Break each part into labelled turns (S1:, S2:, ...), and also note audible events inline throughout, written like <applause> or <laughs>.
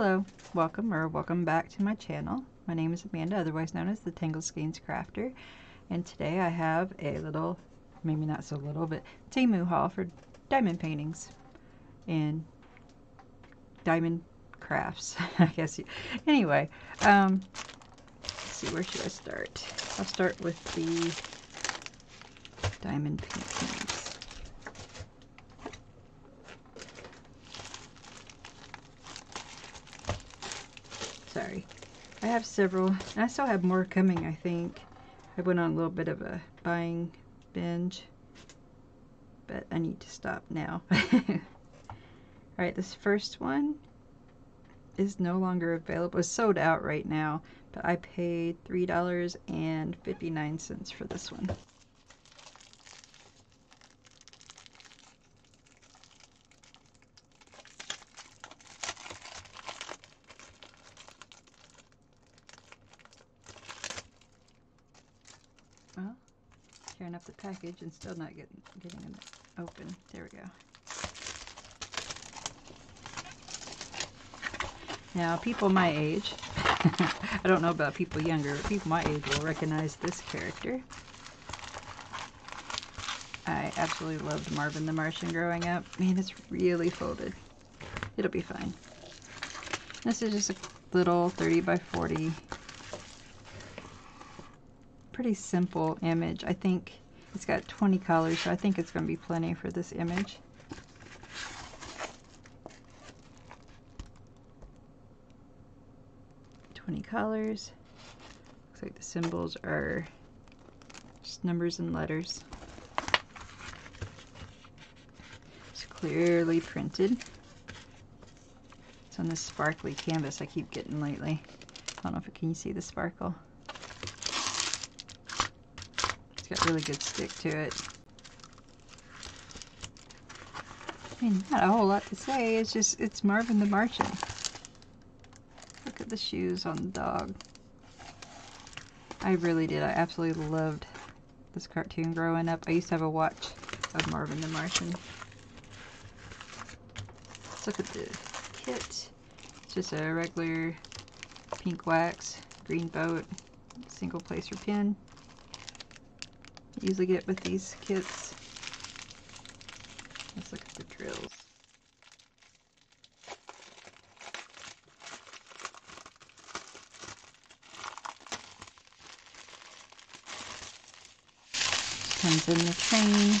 S1: Hello, welcome or welcome back to my channel. My name is Amanda, otherwise known as the Tangled Skeins Crafter. And today I have a little, maybe not so little, but Temu haul for diamond paintings and diamond crafts, <laughs> I guess. Anyway, um, let's see, where should I start? I'll start with the diamond paintings. Sorry. I have several. I still have more coming, I think. I went on a little bit of a buying binge. But I need to stop now. <laughs> Alright, this first one is no longer available. It's sold out right now. But I paid $3.59 for this one. Well, tearing up the package and still not getting getting it open. There we go. Now, people my age, <laughs> I don't know about people younger, but people my age will recognize this character. I absolutely loved Marvin the Martian growing up. Man, it's really folded. It'll be fine. This is just a little 30 by 40 pretty simple image. I think it's got 20 colors, so I think it's going to be plenty for this image. Twenty colors. Looks like the symbols are just numbers and letters. It's clearly printed. It's on this sparkly canvas I keep getting lately. I don't know if can you see the sparkle? Got really good stick to it. I mean, not a whole lot to say. It's just, it's Marvin the Martian. Look at the shoes on the dog. I really did. I absolutely loved this cartoon growing up. I used to have a watch of Marvin the Martian. Let's look at the kit. It's just a regular pink wax, green boat, single placer pin usually get with these kits. Let's look at the drills. Comes in the train.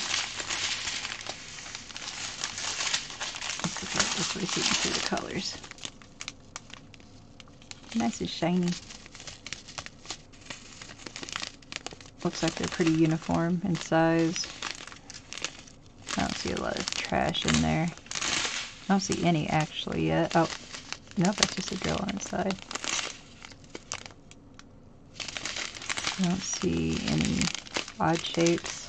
S1: Let's see the colors. Nice and shiny. Looks like they're pretty uniform in size. I don't see a lot of trash in there. I don't see any actually yet. Oh, nope, that's just a drill on the side. I don't see any odd shapes.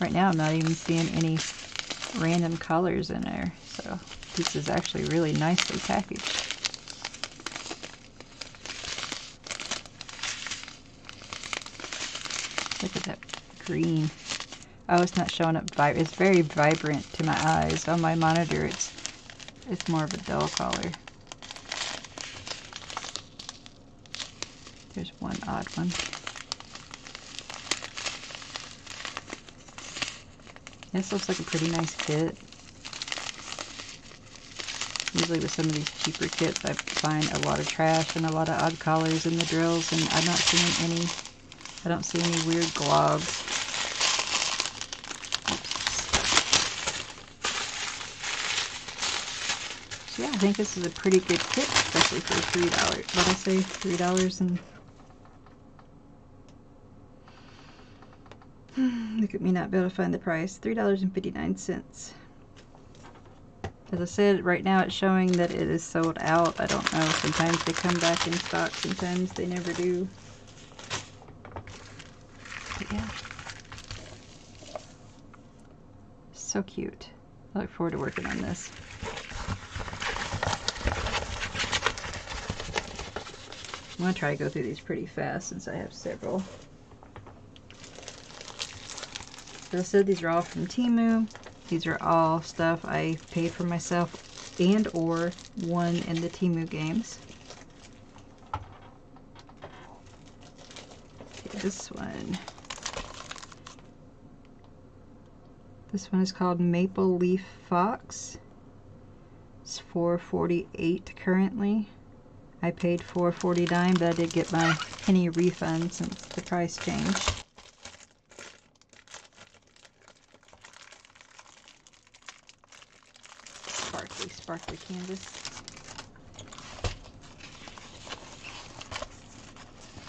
S1: Right now I'm not even seeing any random colors in there. So this is actually really nicely packaged. Look at that green. Oh, it's not showing up. It's very vibrant to my eyes. On my monitor, it's it's more of a dull color. There's one odd one. This looks like a pretty nice kit. Usually with some of these cheaper kits, I find a lot of trash and a lot of odd colors in the drills, and I'm not seeing any I don't see any weird gloves. I think this is a pretty good kit, especially for three dollars. What I say, three dollars and <sighs> look at me not be able to find the price. Three dollars and fifty nine cents. As I said, right now it's showing that it is sold out. I don't know. Sometimes they come back in stock. Sometimes they never do. But yeah. So cute. I look forward to working on this. I'm going to try to go through these pretty fast since I have several. As I said, these are all from Temu. These are all stuff I paid for myself and or won in the Temu games. Okay, this one. This one is called Maple Leaf Fox. It's 448 currently. I paid 449 but I did get my penny refund since the price changed. Sparkly, sparkly canvas.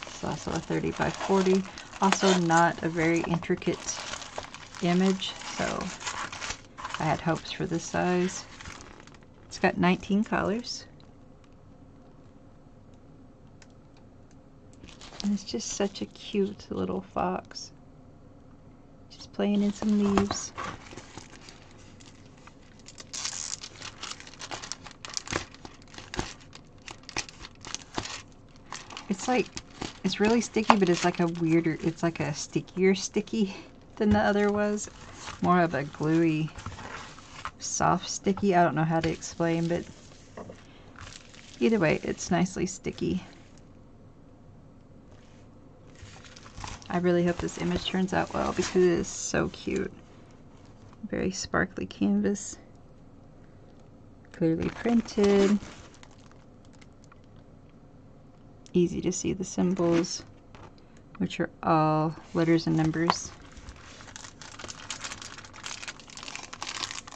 S1: It's also a 30 by 40. Also not a very intricate image, so I had hopes for this size. It's got 19 colors. It's just such a cute little fox. Just playing in some leaves. It's like, it's really sticky, but it's like a weirder, it's like a stickier sticky than the other was. More of a gluey, soft sticky. I don't know how to explain, but either way, it's nicely sticky. I really hope this image turns out well because it is so cute. Very sparkly canvas. Clearly printed. Easy to see the symbols, which are all letters and numbers.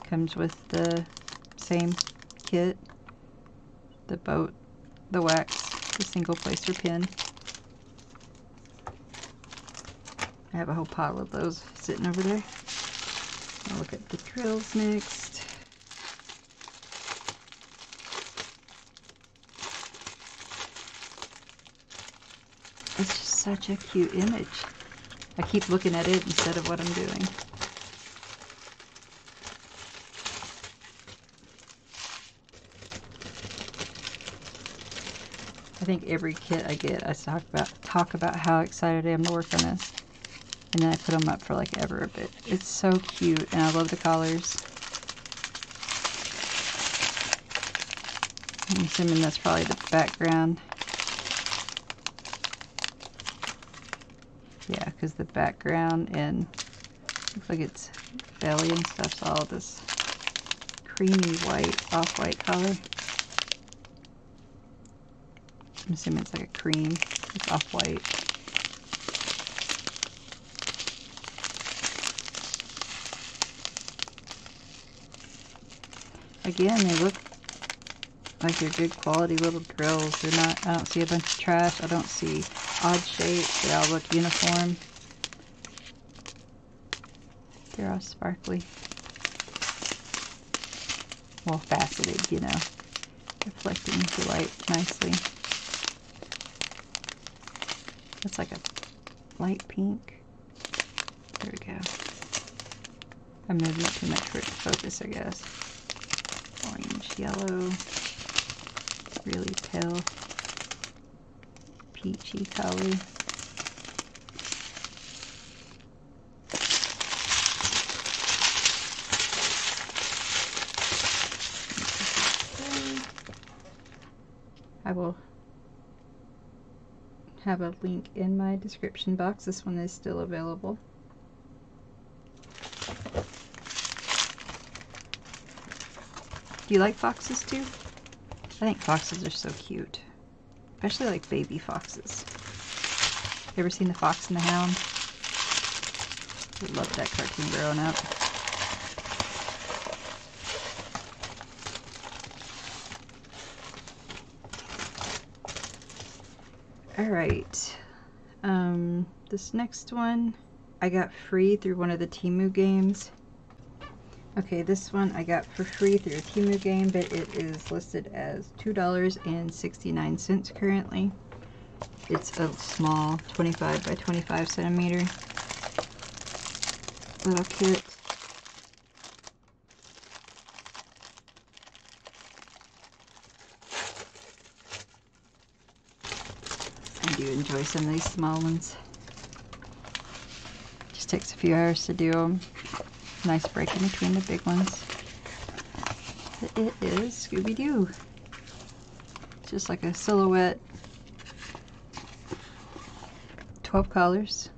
S1: Comes with the same kit, the boat, the wax, the single placer pin. I have a whole pile of those sitting over there. I'll look at the drills next. It's just such a cute image. I keep looking at it instead of what I'm doing. I think every kit I get, I talk about talk about how excited I am to work on this and then I put them up for like ever a bit. It's so cute and I love the colors. I'm assuming that's probably the background. Yeah, because the background and looks like it's belly and stuff's all this creamy white, off-white color. I'm assuming it's like a cream. It's off-white. Again, they look like they're good quality little drills. They're not, I don't see a bunch of trash. I don't see odd shapes. They all look uniform. They're all sparkly. Well, faceted, you know. Reflecting the light nicely. It's like a light pink. There we go. I'm moving too much for it to focus, I guess orange, yellow, really pale peachy color. I will have a link in my description box. This one is still available. Do you like foxes too? I think foxes are so cute. Especially like baby foxes. You ever seen The Fox and the Hound? I loved that cartoon growing up. Alright. Um, this next one I got free through one of the Temu games. Okay, this one I got for free through a Temu game, but it is listed as $2.69 currently. It's a small 25 by 25 centimeter little kit. I do enjoy some of these small ones. Just takes a few hours to do them. Nice break in between the big ones. it is Scooby-Doo. Just like a silhouette. 12 colors.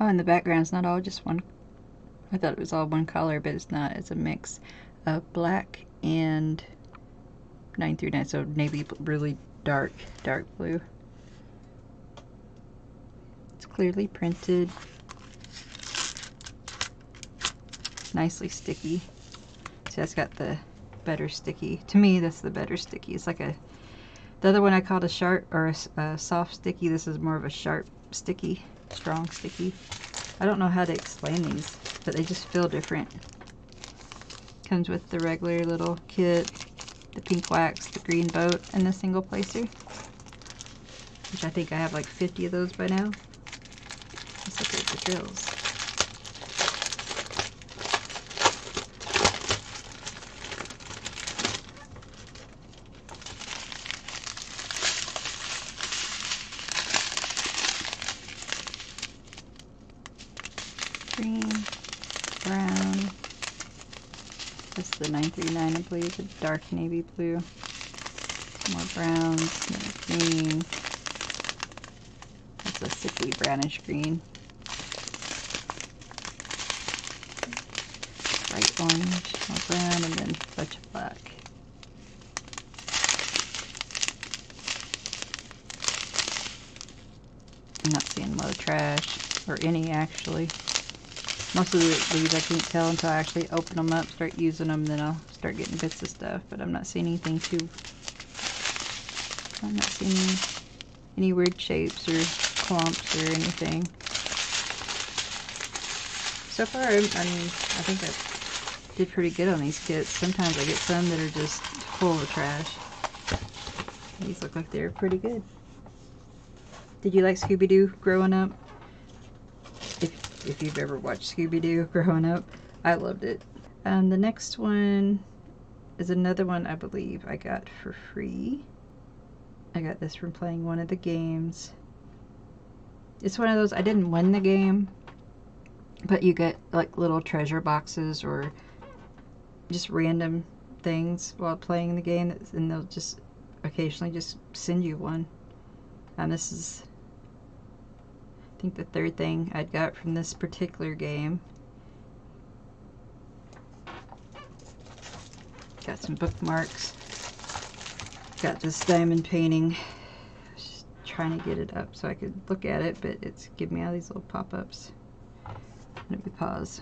S1: Oh, and the background's not all just one. I thought it was all one color, but it's not. It's a mix of black and 9 through 9, so navy really dark, dark blue. It's clearly printed. Nicely sticky. See, that's got the better sticky. To me, that's the better sticky. It's like a, the other one I called a sharp or a, a soft sticky. This is more of a sharp sticky, strong sticky. I don't know how to explain these, but they just feel different. Comes with the regular little kit, the pink wax, the green boat, and the single placer. Which I think I have like 50 of those by now. Let's look at the drills. Green, brown, that's the 939 I believe, the dark navy blue. More browns, more green. That's a sickly brownish green. Bright orange, more brown, and then a bunch of black. I'm not seeing a lot of trash, or any actually. Most of these I can't tell until I actually open them up, start using them, then I'll start getting bits of stuff. But I'm not seeing anything too... I'm not seeing any weird shapes or clumps or anything. So far, I, I mean, I think I did pretty good on these kits. Sometimes I get some that are just full of trash. These look like they're pretty good. Did you like Scooby-Doo growing up? if if you've ever watched Scooby-Doo <laughs> growing up. I loved it. And the next one is another one I believe I got for free. I got this from playing one of the games. It's one of those, I didn't win the game, but you get like little treasure boxes or just random things while playing the game and they'll just occasionally just send you one. And this is I think the third thing I'd got from this particular game. Got some bookmarks. Got this diamond painting. Just trying to get it up so I could look at it, but it's giving me all these little pop-ups. Let me pause.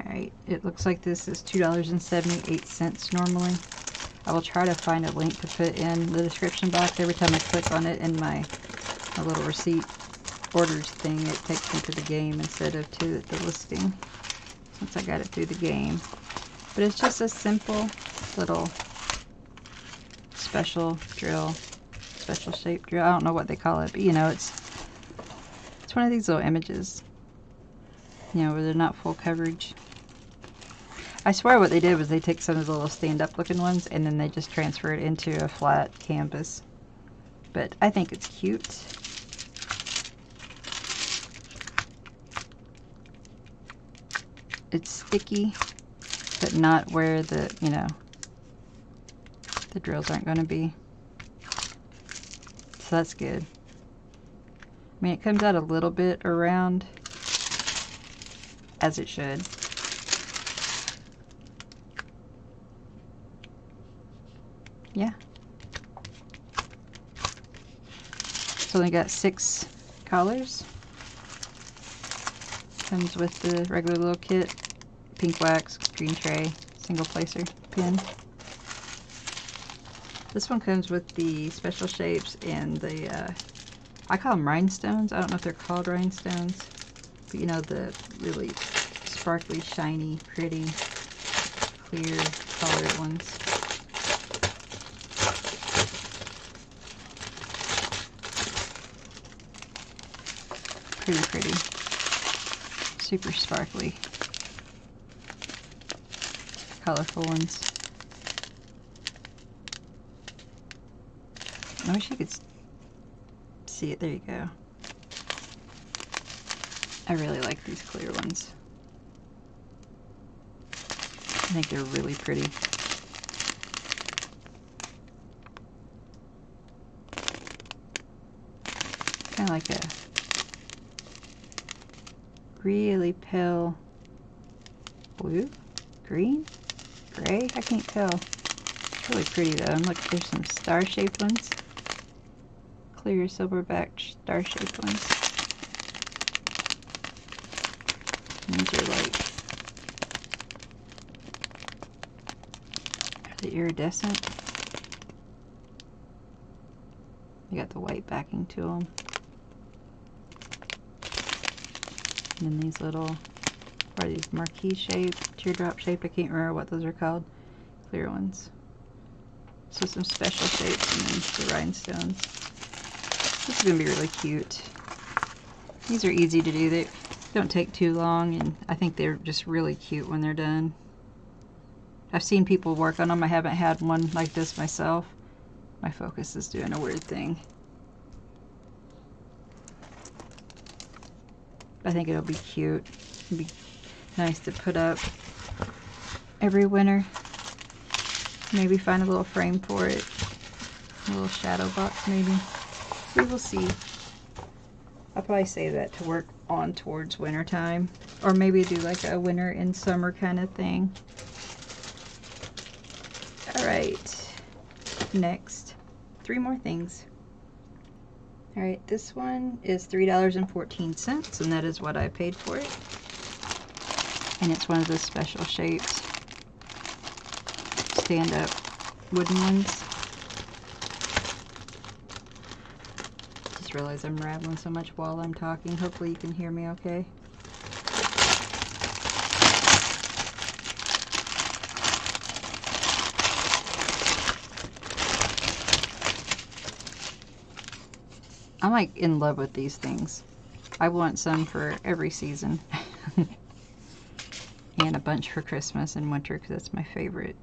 S1: Alright, it looks like this is $2.78 normally. I will try to find a link to put in the description box every time I click on it in my, my little receipt orders thing, it takes me to the game instead of to the listing, since I got it through the game. But it's just a simple little special drill, special shape drill. I don't know what they call it, but you know, it's it's one of these little images, you know, where they're not full coverage. I swear what they did was they take some of the little stand-up looking ones and then they just transfer it into a flat canvas. But I think it's cute. it's sticky, but not where the, you know, the drills aren't going to be. So that's good. I mean, it comes out a little bit around, as it should. Yeah. So they got six collars. Comes with the regular little kit, pink wax, green tray, single placer pin. This one comes with the special shapes and the, uh, I call them rhinestones. I don't know if they're called rhinestones, but you know, the really sparkly, shiny, pretty, clear, colored ones. Pretty pretty super sparkly, colorful ones. I wish you could see it. There you go. I really like these clear ones. I think they're really pretty. Kind of like a really pale blue, green, gray. I can't tell. It's really pretty though. And look, there's some star-shaped ones. Clear silverback star-shaped ones. these are like they iridescent? You got the white backing to them. And then these little, are these, marquee shape, teardrop shape, I can't remember what those are called. Clear ones. So some special shapes and then the rhinestones. This is going to be really cute. These are easy to do. They don't take too long and I think they're just really cute when they're done. I've seen people work on them. I haven't had one like this myself. My focus is doing a weird thing. I think it'll be cute. It'll be nice to put up every winter. Maybe find a little frame for it. A little shadow box maybe. We will see. I'll probably say that to work on towards winter time. Or maybe do like a winter and summer kind of thing. Alright. Next. Three more things. Alright, this one is $3.14, and that is what I paid for it. And it's one of those special shaped stand-up wooden ones. Just realize I'm rattling so much while I'm talking. Hopefully you can hear me okay. I'm like in love with these things. I want some for every season. <laughs> and a bunch for Christmas and winter because that's my favorite.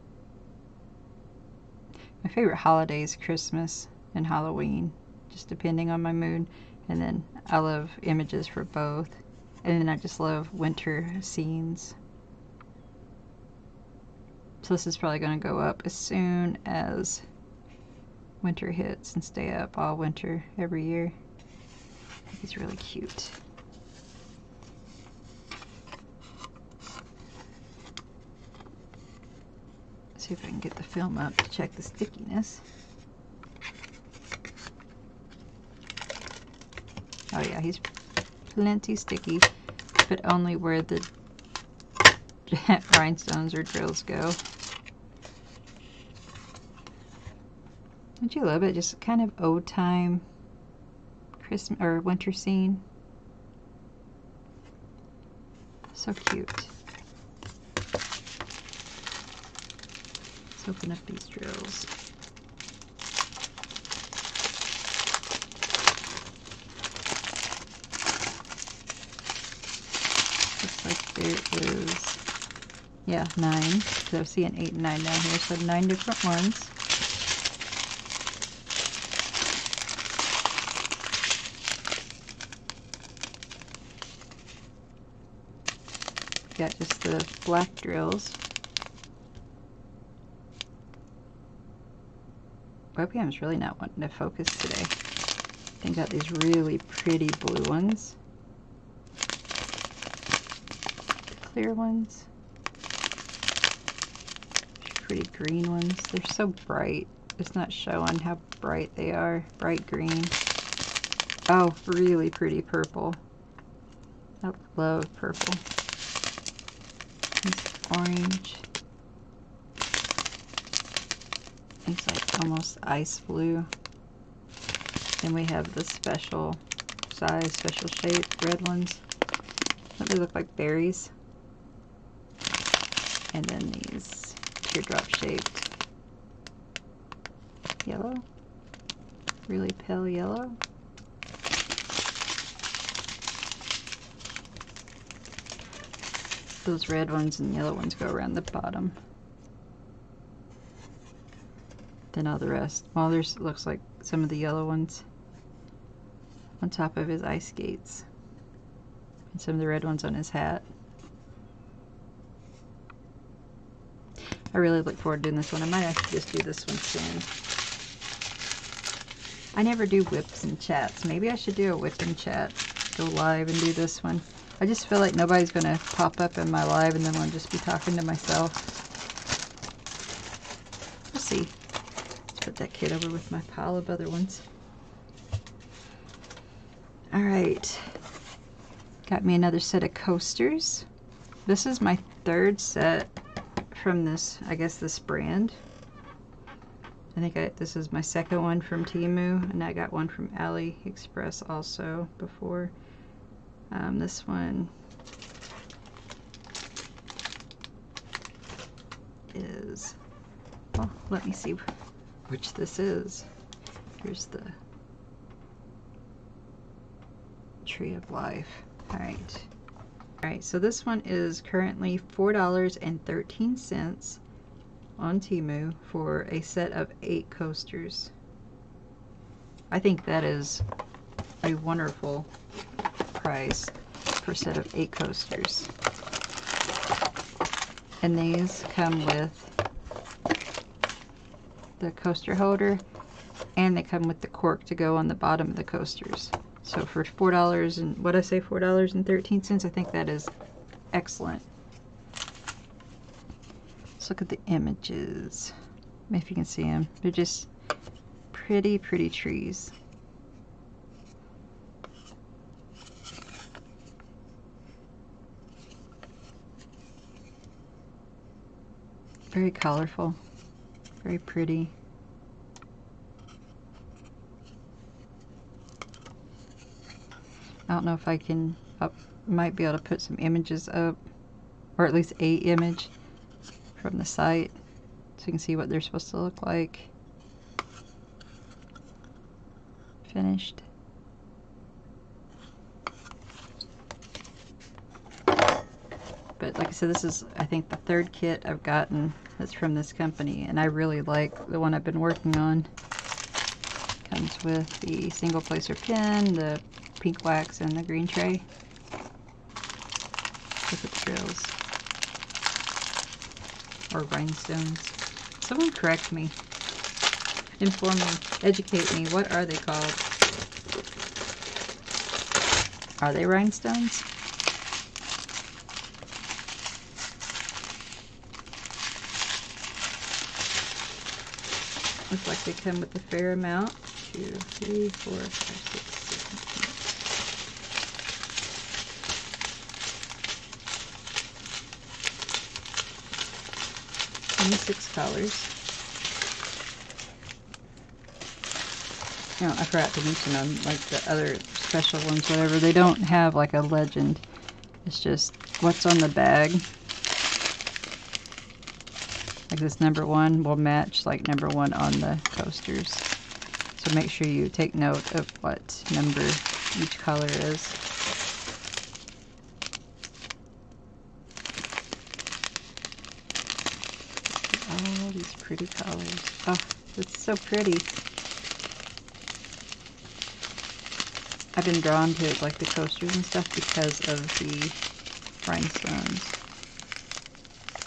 S1: My favorite holiday is Christmas and Halloween, just depending on my mood. And then I love images for both. And then I just love winter scenes. So this is probably going to go up as soon as winter hits and stay up all winter every year. He's really cute. see if I can get the film up to check the stickiness. Oh yeah, he's plenty sticky, but only where the <laughs> rhinestones or drills go. Don't you love it? Just kind of old time Christmas or winter scene. So cute. Let's open up these drills. Looks like there is, yeah, nine. So I see an eight and nine down here, so nine different ones. got just the black drills. Webcam's really not wanting to focus today. Then got these really pretty blue ones. Clear ones. Pretty green ones. They're so bright. It's not showing how bright they are. Bright green. Oh, really pretty purple. I love purple orange. It's like almost ice blue. Then we have the special size, special shape red ones. They look like berries. And then these teardrop shaped yellow. Really pale yellow. Those red ones and yellow ones go around the bottom. Then all the rest. Well, there's looks like some of the yellow ones on top of his ice skates. And some of the red ones on his hat. I really look forward to doing this one. I might to just do this one soon. I never do WIPs and chats. Maybe I should do a WIP and chat. Go live and do this one. I just feel like nobody's going to pop up in my live and then I'll just be talking to myself. We'll see. Let's put that kid over with my pile of other ones. Alright. Got me another set of coasters. This is my third set from this, I guess this brand. I think I, this is my second one from Temu, and I got one from AliExpress also before. Um, this one is, well, let me see which this is. Here's the Tree of Life. All right. All right, so this one is currently $4.13 on Temu for a set of eight coasters. I think that is a wonderful price a set of eight coasters. And these come with the coaster holder and they come with the cork to go on the bottom of the coasters. So for four dollars and what I say four dollars and thirteen cents, I think that is excellent. Let's look at the images. If you can see them, they're just pretty, pretty trees. Very colorful, very pretty. I don't know if I can, I might be able to put some images up, or at least a image from the site so you can see what they're supposed to look like. Finished. But like I said, this is, I think, the third kit I've gotten that's from this company, and I really like the one I've been working on. Comes with the single placer pin, the pink wax and the green tray. Look the drills. Or rhinestones. Someone correct me. Inform me. Educate me. What are they called? Are they rhinestones? Looks like they come with a fair amount. Two, three, four, five, six, 26 colors. You know, I forgot to mention them, like the other special ones, whatever, they don't have like a legend. It's just what's on the bag. This number one will match like number one on the coasters. So make sure you take note of what number each color is. All these pretty colors. Oh, it's so pretty. I've been drawn to like the coasters and stuff because of the rhinestones.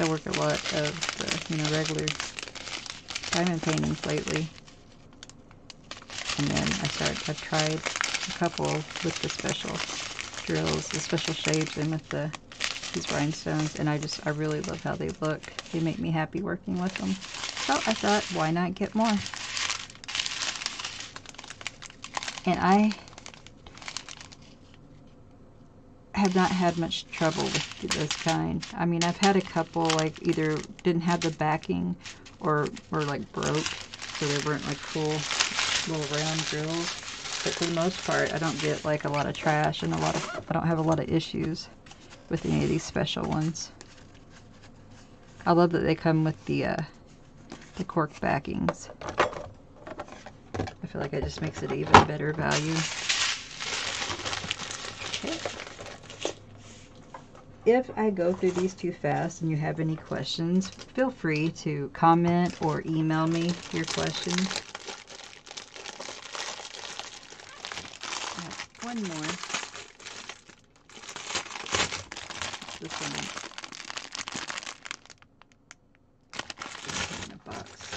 S1: I work a lot of the, you know, regular diamond paintings lately. And then I started, I've tried a couple with the special drills, the special shapes, and with the these rhinestones and I just I really love how they look. They make me happy working with them. So I thought why not get more? And I have not had much trouble with this kind I mean I've had a couple like either didn't have the backing or were like broke so they weren't like cool little round drills but for the most part I don't get like a lot of trash and a lot of I don't have a lot of issues with any of these special ones. I love that they come with the uh, the cork backings. I feel like it just makes it even better value. if I go through these too fast and you have any questions, feel free to comment or email me your questions. One more. This one. In a box.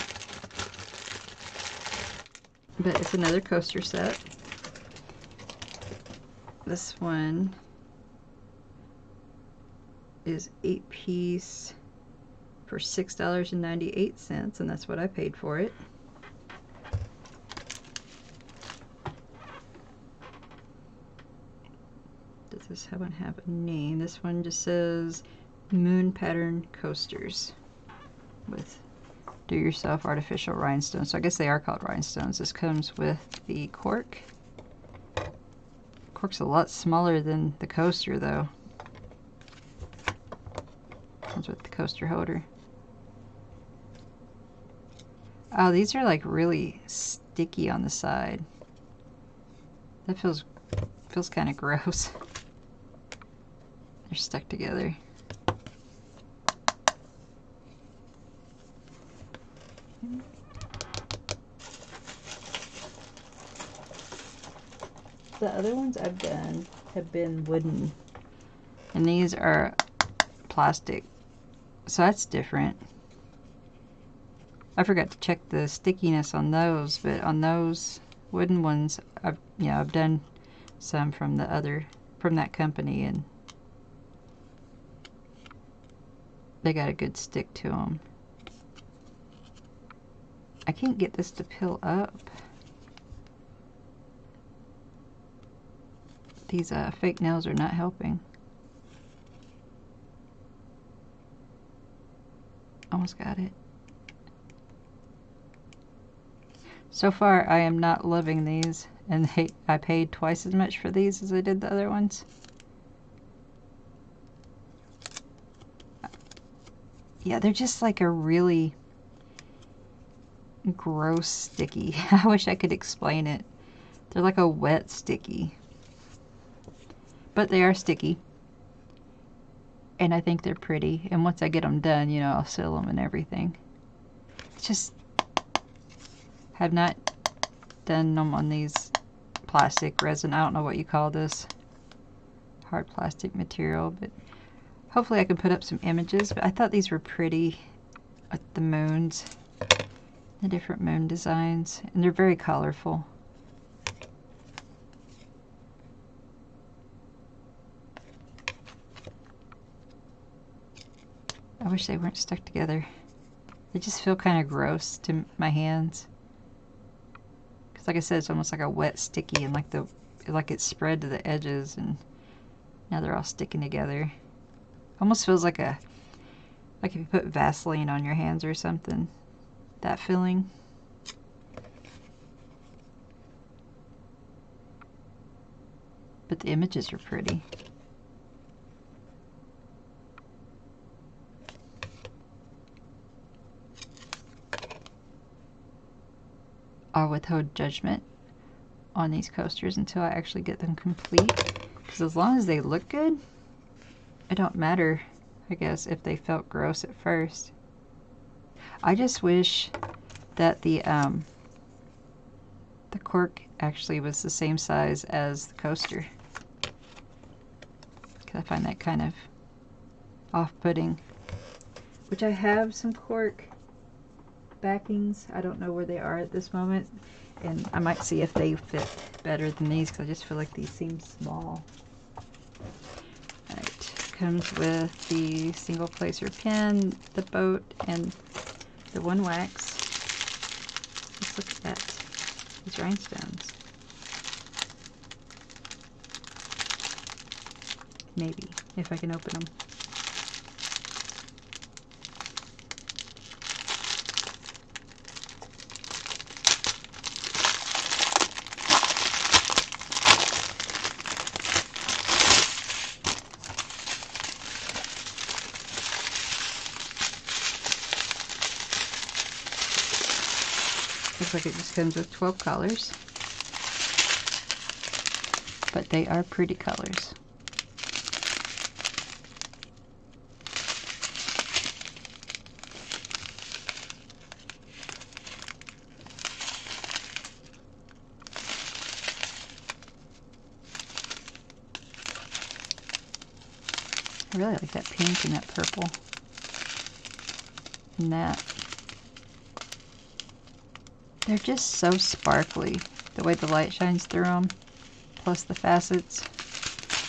S1: But it's another coaster set. This one is eight piece for $6.98 and that's what I paid for it. Does this one have a name? This one just says Moon Pattern Coasters with do-yourself artificial rhinestones. So I guess they are called rhinestones. This comes with the cork. Cork's a lot smaller than the coaster though. Comes with the coaster holder. Oh, these are like really sticky on the side. That feels feels kind of gross. <laughs> They're stuck together. The other ones I've done have been wooden. And these are plastic. So that's different. I forgot to check the stickiness on those, but on those wooden ones, I've yeah, I've done some from the other from that company and they got a good stick to them. I can't get this to peel up. These uh, fake nails are not helping. Almost got it. So far, I am not loving these, and they, I paid twice as much for these as I did the other ones. Yeah, they're just like a really gross sticky. <laughs> I wish I could explain it. They're like a wet sticky. But they are sticky. And I think they're pretty. And once I get them done, you know, I'll sell them and everything. Just have not done them on these plastic resin. I don't know what you call this. Hard plastic material, but hopefully I can put up some images. But I thought these were pretty with the moons the different moon designs and they're very colorful. Wish they weren't stuck together. They just feel kind of gross to my hands. Because like I said, it's almost like a wet sticky and like the like it's spread to the edges and now they're all sticking together. Almost feels like a like if you put Vaseline on your hands or something that feeling. But the images are pretty. Withhold judgment on these coasters until I actually get them complete. Because as long as they look good, it don't matter, I guess, if they felt gross at first. I just wish that the um, the cork actually was the same size as the coaster. Cause I find that kind of off-putting. Which I have some cork backings. I don't know where they are at this moment. And I might see if they fit better than these because I just feel like these seem small. Alright, comes with the single placer pin, the boat, and the one wax. Let's look at. These rhinestones. Maybe, if I can open them. It just comes with 12 colors. But they are pretty colors. I really like that pink and that purple. And that They're just so sparkly, the way the light shines through them, plus the facets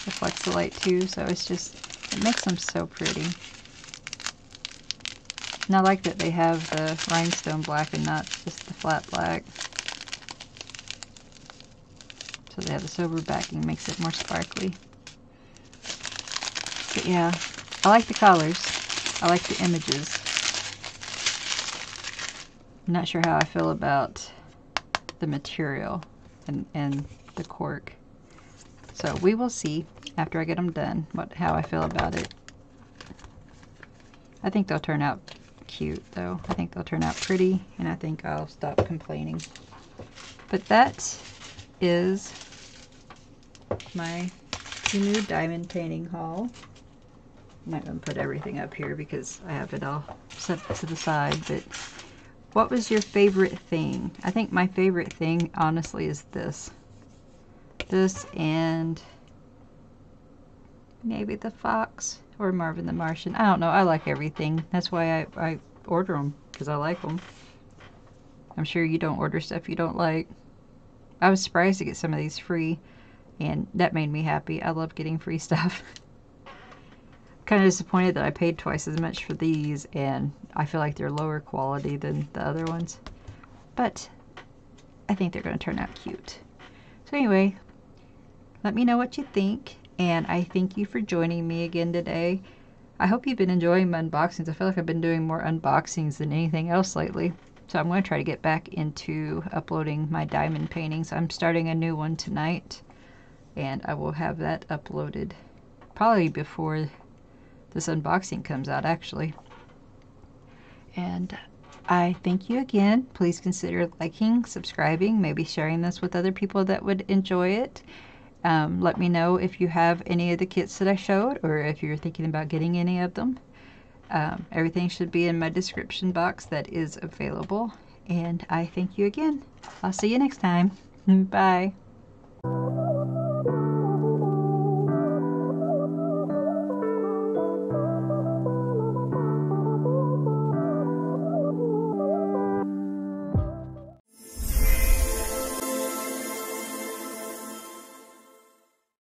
S1: reflects the light too, so it's just, it makes them so pretty. And I like that they have the rhinestone black and not just the flat black. So they have the silver backing, makes it more sparkly. But yeah, I like the colors. I like the images. I'm not sure how I feel about the material and, and the cork. So we will see after I get them done what how I feel about it. I think they'll turn out cute though. I think they'll turn out pretty and I think I'll stop complaining. But that is my new diamond painting haul. I'm not going to put everything up here because I have it all set to the side, but what was your favorite thing? I think my favorite thing, honestly, is this. This and maybe the fox or Marvin the Martian. I don't know. I like everything. That's why I, I order them, because I like them. I'm sure you don't order stuff you don't like. I was surprised to get some of these free, and that made me happy. I love getting free <laughs> stuff. kind of disappointed that I paid twice as much for these and I feel like they're lower quality than the other ones. But I think they're going to turn out cute. So anyway, let me know what you think and I thank you for joining me again today. I hope you've been enjoying my unboxings. I feel like I've been doing more unboxings than anything else lately. So I'm going to try to get back into uploading my diamond paintings. I'm starting a new one tonight and I will have that uploaded probably before this unboxing comes out actually. And I thank you again. Please consider liking, subscribing, maybe sharing this with other people that would enjoy it. Um, let me know if you have any of the kits that I showed or if you're thinking about getting any of them. Um, everything should be in my description box that is available. And I thank you again. I'll see you next time. <laughs> Bye.